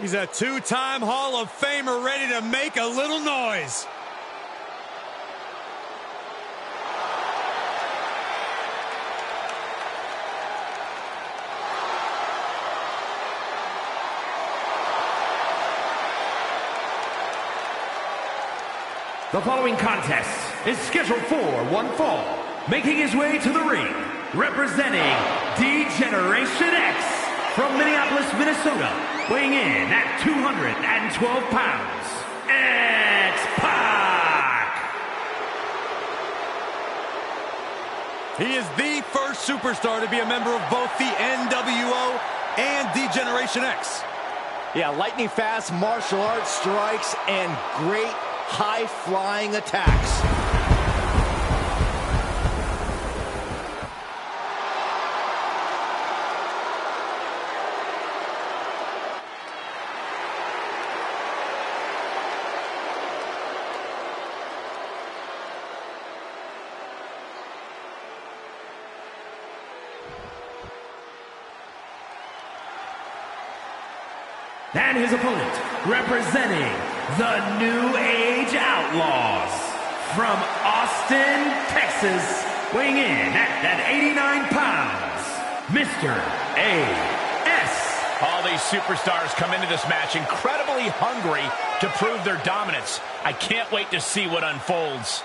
He's a two-time Hall of Famer ready to make a little noise. The following contest is scheduled for one fall. Making his way to the ring, representing D-Generation X from Minneapolis, Minnesota, weighing in at 212 pounds, X-Pac! He is the first superstar to be a member of both the NWO and D-Generation X. Yeah, lightning fast martial arts strikes and great high-flying attacks. And his opponent, representing the New Age Outlaws from Austin, Texas, weighing in at, at 89 pounds, Mr. A.S. All these superstars come into this match incredibly hungry to prove their dominance. I can't wait to see what unfolds.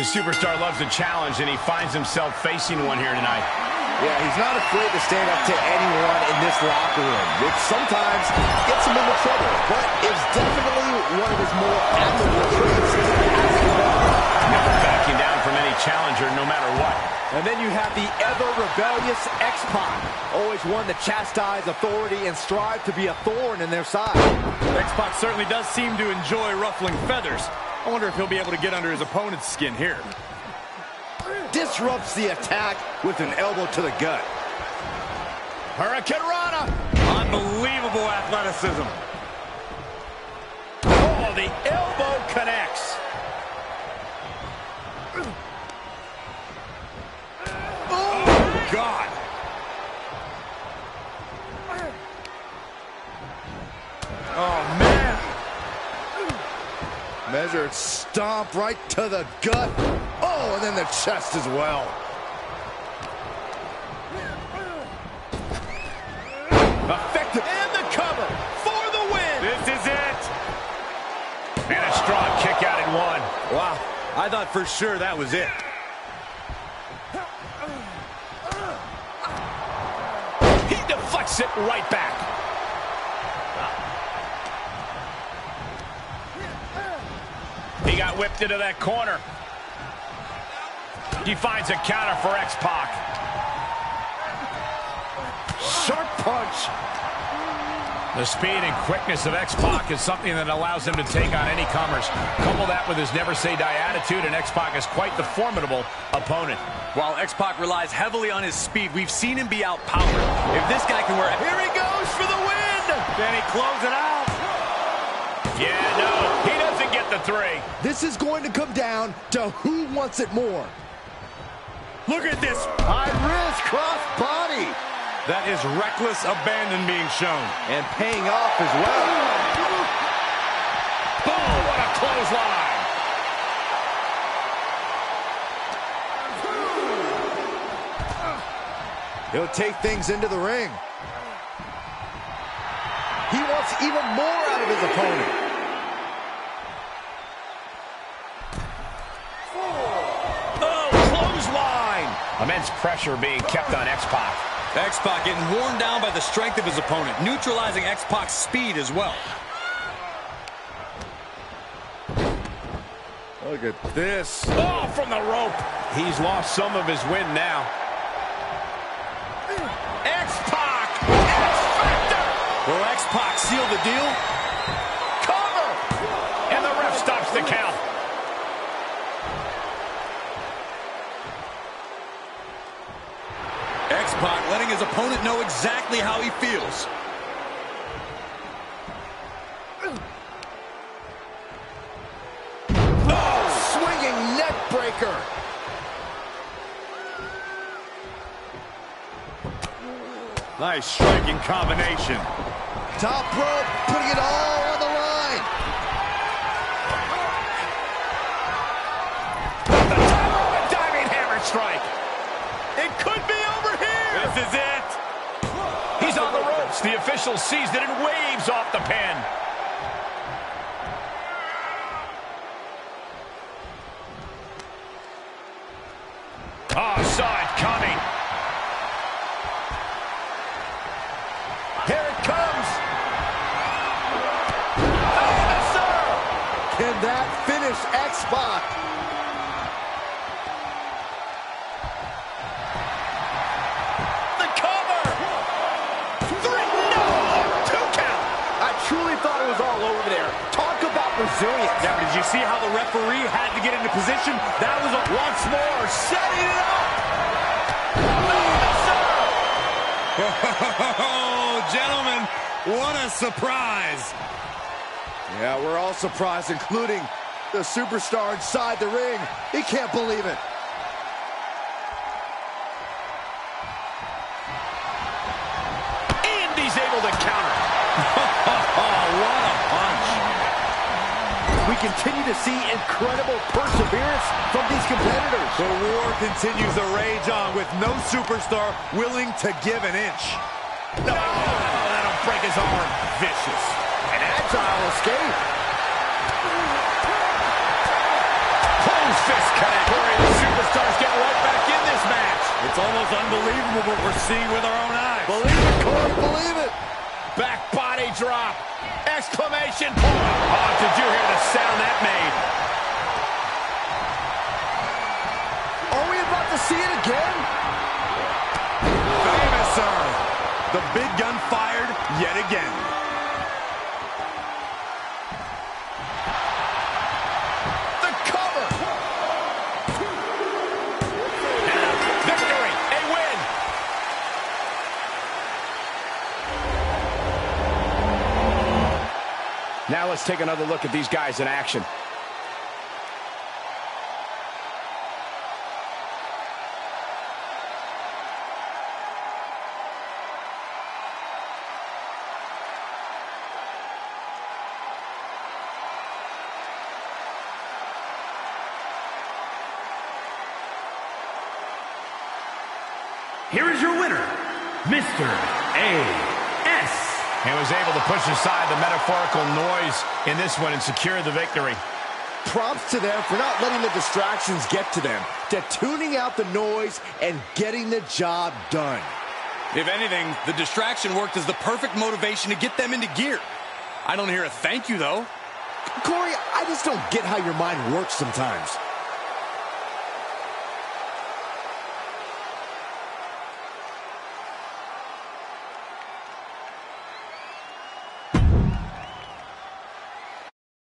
The superstar loves a challenge, and he finds himself facing one here tonight. Yeah, he's not afraid to stand up to anyone in this locker room, which sometimes gets him into trouble, but is definitely one of his more admirable traits as a. Never backing down from any challenger, no matter what. And then you have the ever-rebellious X-Pac, always one to chastise authority and strive to be a thorn in their side. X-Pac certainly does seem to enjoy ruffling feathers. I wonder if he'll be able to get under his opponent's skin here. Disrupts the attack with an elbow to the gut. Hurricanrana. Unbelievable athleticism. Oh, the elbow connects. Oh, God. Oh, man. Measured stomp right to the gut. Oh, and then the chest as well. Effective. And the cover for the win. This is it. And a strong kick out in one. Wow. I thought for sure that was it. He deflects it right back. He got whipped into that corner. He finds a counter for X-Pac. Sharp punch. The speed and quickness of X-Pac is something that allows him to take on any comers. Couple that with his never-say-die attitude, and X-Pac is quite the formidable opponent. While X-Pac relies heavily on his speed, we've seen him be outpowered. If this guy can wear... it, Here he goes for the win. Can he close it out? Yeah, no, the three. This is going to come down to who wants it more. Look at this. High risk cross body. That is reckless abandon being shown. And paying off as well. Oh, what a clothesline. He'll take things into the ring. He wants even more out of his opponent. Immense pressure being kept on X-Pac. X-Pac getting worn down by the strength of his opponent, neutralizing X-Pac's speed as well. Look at this. Oh, from the rope. He's lost some of his wind now. X-Pac! X-Factor! Will X-Pac seal the deal? Cover! And the ref stops the count. X-Pac letting his opponent know exactly how he feels. Oh, swinging neck breaker. Nice striking combination. Top rope, putting it all on the line. A diving hammer strike. It could be over here. This is it. He's on the ropes. The official sees it and waves off the pin. Oh, saw it coming. Here it comes. Oh, Can that finish X-Pac? All over there. Talk about resilience. Yeah, but did you see how the referee had to get into position? That was a once more setting it up. Oh, gentlemen, what a surprise. Yeah, we're all surprised, including the superstar inside the ring. He can't believe it. And he's able to counter. Oh, what a punch. We continue to see incredible perseverance from these competitors. The war continues to rage on with no superstar willing to give an inch. No, oh, that'll break his arm. Vicious. An agile escape. Boom fist connect. Corey, the superstars get right back in this match. It's almost unbelievable what we're seeing with our own eyes. Believe it, Corey, believe it. Back body drop. Exclamation point. Oh, did you hear the sound that made? Are we about to see it again? Fameasser. The big gun fired yet again. Let's take another look at these guys in action. Here is your winner, Mr. A.S. And was able to push aside the metaphorical noise in this one and secure the victory. Props to them for not letting the distractions get to them, to tuning out the noise and getting the job done. If anything, the distraction worked as the perfect motivation to get them into gear. I don't hear a thank you, though. Corey, I just don't get how your mind works sometimes.